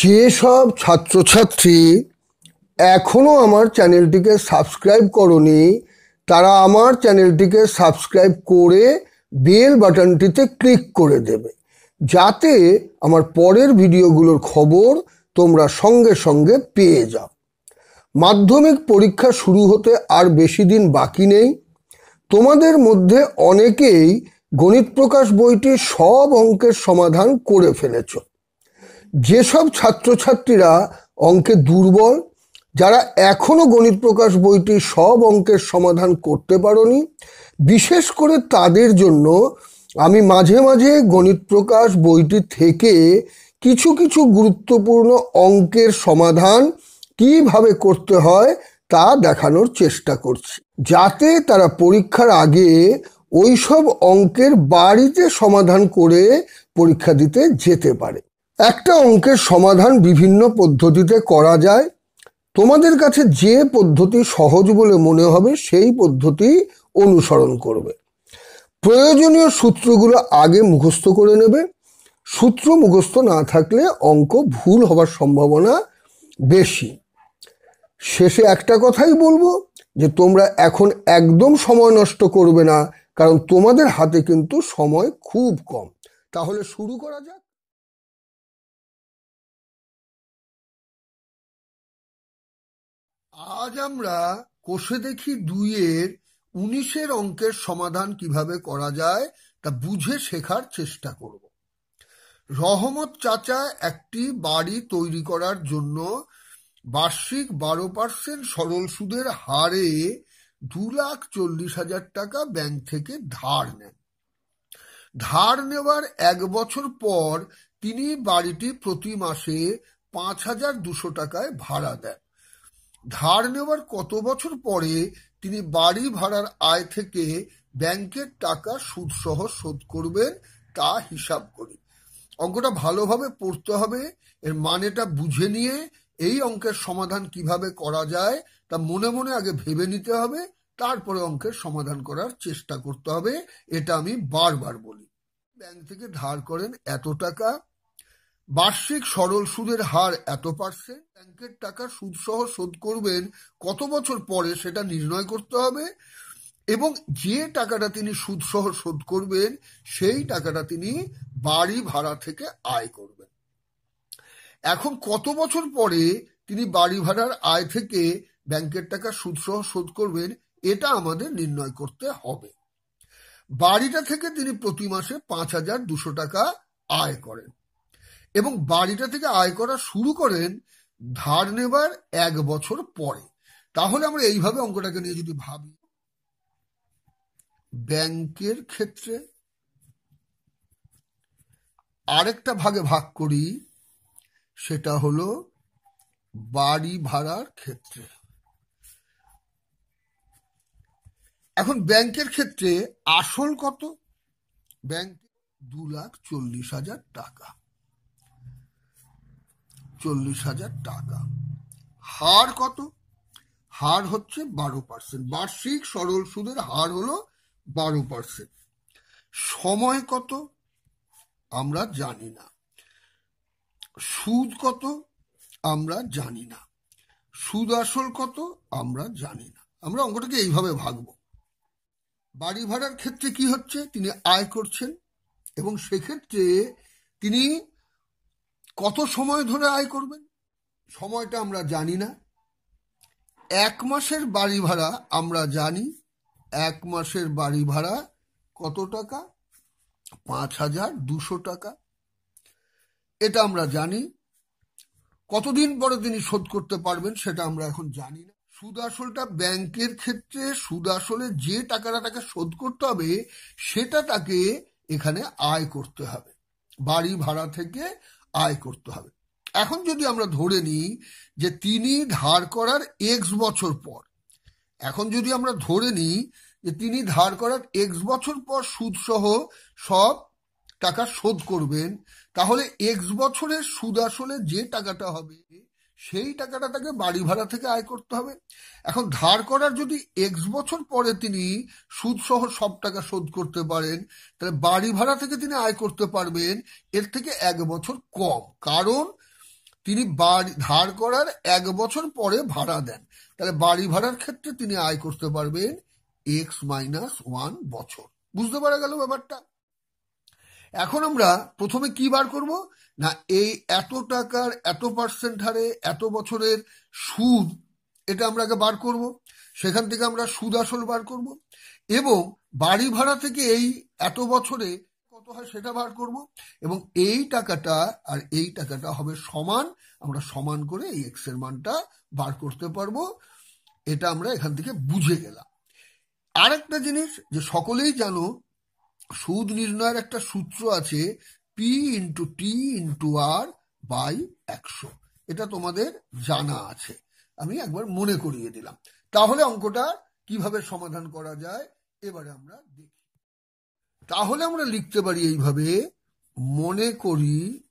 যেসব ছাত্রছাত্রী এখনও আমার চ্যানেলটিকে সাবস্ক্রাইব করনি, তারা আমার চ্যানেলটিকে সাবস্ক্রাইব করে বেল বাটনটিতে ক্লিক করে দেবে। যাতে আমার পরের ভিডিওগুলোর খবর তোমরা সঙ্গে সঙ্গে পেয়ে যাও। মাধ্যমিক পরীক্ষা শুরু হতে আর বেশি দিন বাকি নেই। তোমাদের মধ্যে অনেকেই গণিত প্রকাশ বইটির সব অঙ্কের সমাধান করে ফেলেছ। যেসব ছাত্রছাত্রীরা অঙ্কে দুর্বল, যারা এখনও গণিত প্রকাশ বইটি সব অঙ্কের সমাধান করতে পারোনি, বিশেষ করে তাদের জন্য আমি মাঝে মাঝে গণিত প্রকাশ বইটি থেকে কিছু কিছু গুরুত্বপূর্ণ অঙ্কের সমাধান কীভাবে করতে হয় তা দেখানোর চেষ্টা করছি। যাতে তারা পরীক্ষার আগে ওই সব অঙ্কের বাড়িতে সমাধান করে পরীক্ষা দিতে যেতে পারে। একটা অঙ্কের সমাধান বিভিন্ন পদ্ধতিতে করা যায়। তোমাদের কাছে যে পদ্ধতি সহজ বলে মনে হবে, সেই পদ্ধতি অনুসরণ করবে। প্রয়োজনীয় সূত্রগুলো আগে মুখস্থ করে নেবে। সূত্র মুখস্থ না থাকলে অঙ্ক ভুল হবার সম্ভাবনা বেশি। শেষে একটা কথাই বলব, যে তোমরা এখন একদম সময় নষ্ট করবে না, কারণ তোমাদের হাতে কিন্তু সময় খুব কম। তাহলে শুরু করা যাক। আজ আমরা কোষে দেখি দুইয়ের উনিশের অঙ্কের সমাধান কীভাবে করা যায় তা বুঝে শেখার চেষ্টা করব। রহমত চাচা একটি বাড়ি তৈরি করার জন্য বার্ষিক বারো পার্সেন্ট সরল সুদের হারে দু লাখ চল্লিশ হাজার টাকা ব্যাংক থেকে ধার নেন। ধার নেওয়ার এক বছর পর তিনি বাড়িটি প্রতি মাসে পাঁচ হাজার দুশো টাকায় ভাড়া দেন। ধার নেওয়ার কত বছর পরে তিনি বাড়ি ভাড়ার আয় থেকে ব্যাংকের টাকা সুদসহ শোধ করবেন তা হিসাব করি। অঙ্কটা ভালোভাবে পড়তে হবে, এর মানেটা বুঝে নিয়ে এই অঙ্কের সমাধান কীভাবে করা যায় তা মনে মনে আগে ভেবে নিতে হবে, তারপরে অঙ্কের সমাধান করার চেষ্টা করতে হবে, এটা আমি বারবার বলি। ব্যাংক থেকে ধার করেন এত টাকা বার্ষিক সরল সুদের হার এত পার্সেন্ট ব্যাংকের টাকা সুদ সহ শোধ করবেন কত বছর পরে সেটা নির্ণয় করতে হবে? এবং যে টাকাটা তিনি সুদ সহ শোধ করবেন, সেই টাকাটা তিনি বাড়ি ভাড়া থেকে আয় করবেন। এখন কত বছর পরে তিনি বাড়ি ভাড়ার আয় থেকে ব্যাংকের টাকা সুদ সহ শোধ করবেন, এটা আমাদের নির্ণয় করতে হবে। বাড়িটা থেকে তিনি প্রতি মাসে পাঁচ হাজার দুশো টাকা আয় করেন। এবং বাড়িটা থেকে আয় করা শুরু করেন ধার নেবার এক বছর পরে। তাহলে আমরা এইভাবে অঙ্কটাকে নিয়ে যদি ভাবি, ব্যাংকের ক্ষেত্রে আরেকটা ভাগে ভাগ করি, সেটা হলো বাড়ি ভাড়ার ক্ষেত্রে। এখন ব্যাংকের ক্ষেত্রে আসল কত? ব্যাংক দু লাখ চল্লিশ হাজার টাকা। চল্লিশ হাজার টাকা। হার কত? হার হচ্ছে বারো পার্সেন্ট বার্ষিক সরল সুদের হার হলো বারো পার্সেন্ট সময় কত? আমরা জানি না। সুদ কত? আমরা জানি না। সুদ আসল কত? আমরা জানি না। আমরা অঙ্কটাকে এইভাবে ভাগব। বাড়ি ভাড়ার ক্ষেত্রে কি হচ্ছে? তিনি আয় করছেন এবং সেক্ষেত্রে তিনি কত সময় ধরে আয় করবেন সময়টা আমরা জানি না। এক মাসের বাড়ি ভাড়া আমরা জানি। এক মাসের বাড়ি ভাড়া কত টাকা? পাঁচ হাজার দুশো টাকা। এটা আমরা জানি। কতদিন পরে তিনি শোধ করতে পারবেন সেটা আমরা এখন জানি না। সুদ আসলটা ব্যাংকের ক্ষেত্রে সুদ আসলে যে টাকাটা তাকে শোধ করতে হবে সেটা তাকে এখানে আয় করতে হবে। বাড়ি ভাড়া থেকে আয় করতে হবে। এখন যদি আমরা ধরে নিই যে তিনি ধার করার এক্স বছর পর, এখন যদি আমরা ধরে নিই যে তিনি ধার করার এক্স বছর পর সুদ সহ সব টাকা শোধ করবেন, তাহলে এক্স বছরের সুদ আসলে যে টাকাটা হবে সেই টাকাটা তাকে বাড়ি ভাড়া থেকে আয় করতে হবে। এখন ধার করার যদি এক্স বছর পরে তিনি সুদ সহ সব টাকা শোধ করতে পারেন, তাহলে বাড়ি ভাড়া থেকে তিনি আয় করতে পারবেন, এর থেকে এক বছর কম। কারণ তিনি বাড়ি, ধার করার এক বছর পরে ভাড়া দেন। তাহলে বাড়ি ভাড়ার ক্ষেত্রে তিনি আয় করতে পারবেন এক্স মাইনাস ওয়ান বছর। বুঝতে পারা গেল ব্যাপারটা? এখন আমরা প্রথমে কি বার করব? না, এই এত টাকার, এত পার্সেন্ট হারে, এত বছরের সুদ, এটা আমরা আগে বার করব। সেখান থেকে আমরা সুদ আসল বার করব। এবং বাড়ি ভাড়া থেকে এই এত বছরে কত হয় সেটা বার করব। এবং এই টাকাটা আর এই টাকাটা হবে সমান, আমরা সমান করে এই এক্সের মানটা বার করতে পারব। এটা আমরা এখান থেকে বুঝে গেলাম। আরেকটা জিনিস যে সকলেই জানো সুদ নির্ণয়ের একটা সূত্র আছে P into T into R by একশো। এটা তোমাদের জানা আছে। আমি একবার মনে করিয়ে দিলাম। তাহলে অঙ্কটা কীভাবে সমাধান করা যায়, এবারে আমরা দেখি। তাহলে আমরা লিখতে পারি এইভাবে, মনে করি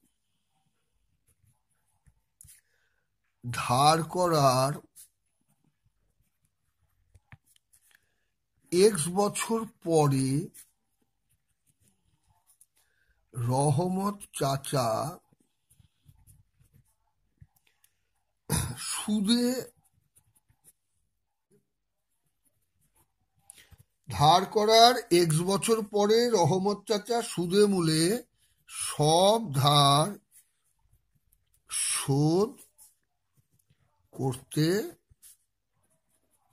ধার করার এক্স বছর পরে রহমত চাচা সুদে ধার করার এক্স বছর পরে রহমত চাচা সুদে মূলে সব ধার শোধ করতে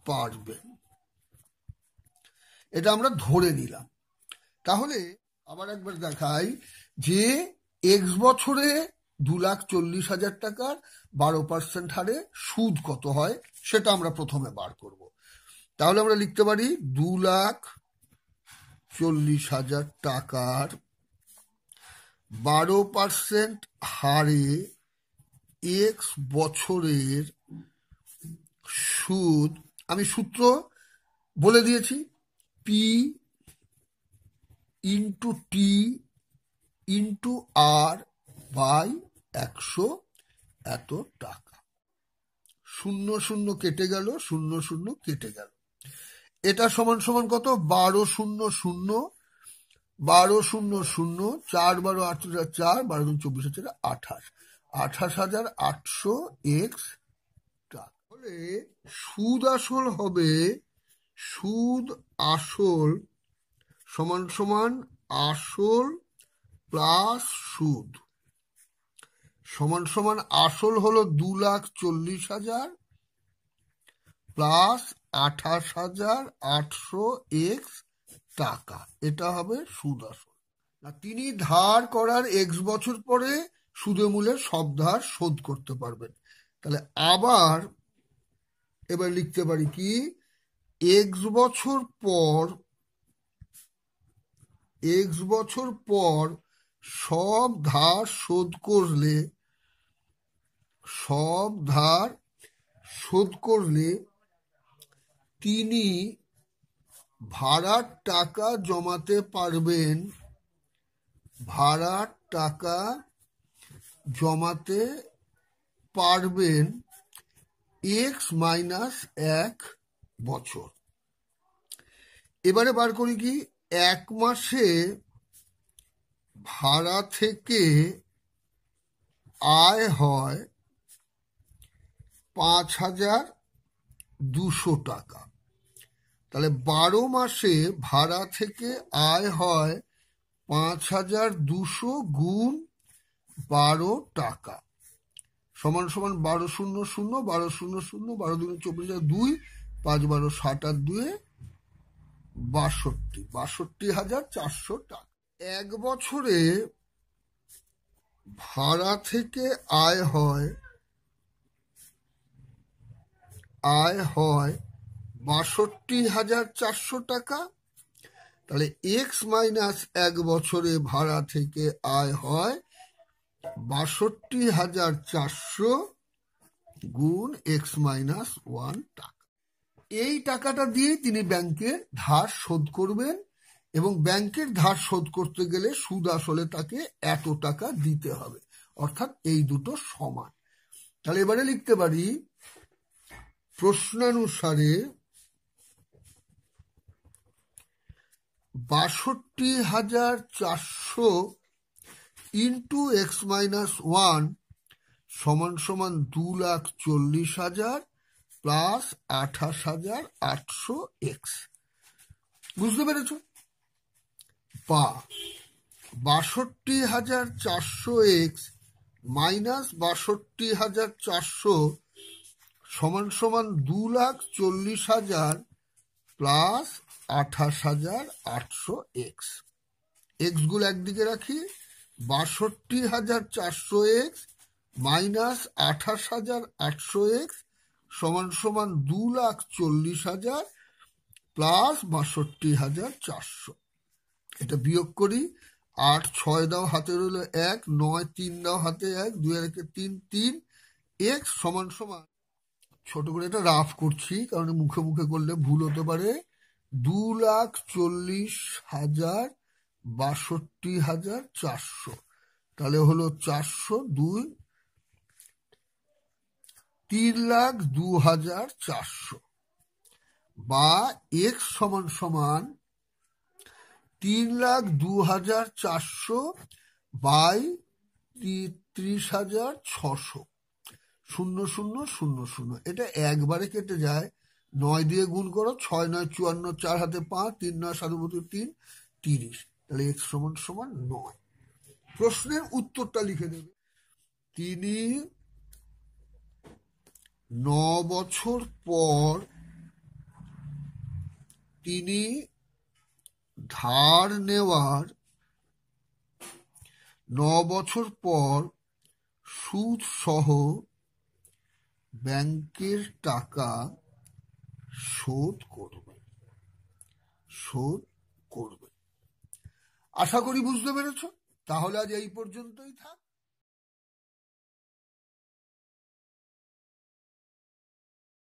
পারবেন। এটা আমরা ধরে নিলাম। তাহলে আবার একবার দেখাই। যে এক্স বছরে দু লাখ চল্লিশ হাজার টাকার বারো পার্সেন্ট হারে সুদ কত হয়, সেটা আমরা প্রথমে বার করব। তাহলে আমরা লিখতে পারি দু লাখ চল্লিশ হাজার টাকার বারো পার্সেন্ট হারে এক্স বছরের সুদ, আমি সূত্র বলে দিয়েছি P into T into R by একশো এত টাকা। শূন্য শূন্য কেটে গেল, শূন্য শূন্য কেটে গেল। এটা সমান সমান কত? বারো শূন্য শূন্য, বারো শূন্য শূন্য, চার বারো আট চার, বারো দিন চব্বিশ হাজার আঠাশ। আঠাশ হাজার আটশো এক্স তাহলে সুদ আসল হবে, সুদ আসল সমান সমান আসল প্লাস সুদ। সমান সমান আসল হলো দু লাখ চল্লিশ হাজার প্লাস আঠাশ হাজার আটশো এক্স টাকা। এটা হবে সুদ আসল। তিনি ধার করার এক্স বছর পরে সুদে মূলে সব ধার শোধ করতে পারবেন। তাহলে আবার এবার লিখতে পারি কি? এক্স বছর পর এক্স বছর পর সব ধার শোধ করলে, সব ধার শোধ করলে তিনি ভাড়ার টাকা জমাতে পারবেন, ভাড়ার টাকা জমাতে পারবেন এক্স মাইনাস এক বছর। এবারে বার করি কি, এক মাসে ভাড়া থেকে আয় হয় পাঁচ হাজার দুশো টাকা। তাহলে বারো মাসে ভাড়া থেকে আয় হয় পাঁচ হাজার দুশো গুণ বারো টাকা। সমান সমান বারো শূন্য শূন্য, বারো শূন্য শূন্য, বারো দুই চব্বিশ হাজার দুই, পাঁচ বারো ষাট আর দুয়ে বাষট্টি। বাষট্টি হাজার চারশো টাকা। এক বছরে ভাড়া থেকে আয় হয় আয় হয় বাষট্টি হাজার চারশো টাকা। তাহলে এক্স মাইনাস এক বছরে ভাড়া থেকে আয় হয় বাষট্টি হাজার চারশো গুণ এক্স মাইনাস ওয়ান টাকা। এই টাকাটা দিয়ে তিনি ব্যাংকের ধার শোধ করবেন। এবং ব্যাংকের ধার শোধ করতে গেলে সুদ আসলে তাকে এত টাকা দিতে হবে। অর্থাৎ এই দুটো সমান। তাহলে এবারে লিখতে পারি, প্রশ্নানুসারে বাষট্টি হাজার চারশো ইন্টু এক্স মাইনাস ওয়ান সমান সমান দু লাখ চল্লিশ হাজার প্লাস আঠাশ হাজার আটশো এক্স। বুঝতে পেরেছ? বা বাষট্টি হাজার চারশো এক্স মাইনাস বাষট্টি হাজার চারশো সমান সমান দু লাখ চল্লিশ হাজার প্লাস আঠাশ হাজার আটশো এক্স। এক্সগুলো একদিকে রাখি, বাষট্টি হাজার চারশো এক্স মাইনাস আঠাশ হাজার আটশো এক্স সমান সমান দু লাখ চল্লিশ হাজার প্লাস বাষট্টি হাজার চারশো। এটা বিয়োগ করি, আট, ছয় দাও হাতে রইল এক, নয়, তিন দাও হাতে এক, দুই আর একে তিন তিন, এক্স সমান সমান। ছোট করে এটা রাফ করছি, কারণ মুখে মুখে করলে ভুল হতে পারে। দু লাখ চল্লিশ হাজার বাষট্টি হাজার চারশো। তাহলে হলো চারশো দুই, তিন লাখ দু হাজার চারশো। বা এক্স সমান সমান তিন লাখ দু হাজার চারশো বাই ত্রিশ হাজার ছশো। শূন্য শূন্য শূন্য শূন্য। এটা একবারে কেটে যায়। নয় দিয়ে গুণ করো, ছয়, নয়, চুয়ান্ন, চার হাতে পাঁচ, তিন, নয় সাতবত্তর তিন, তিরিশ। তাহলে এক্স সমান সমান নয়। প্রশ্নের উত্তরটা লিখে দেবে। তিনি ন বছর পর তিনি ধার নেওয়ার ন বছর পর সুদ সহ ব্যাংকের টাকা শোধ করবে। শোধ করবে। আশা করি বুঝতে পেরেছ? তাহলে আজ এই পর্যন্তই থাক।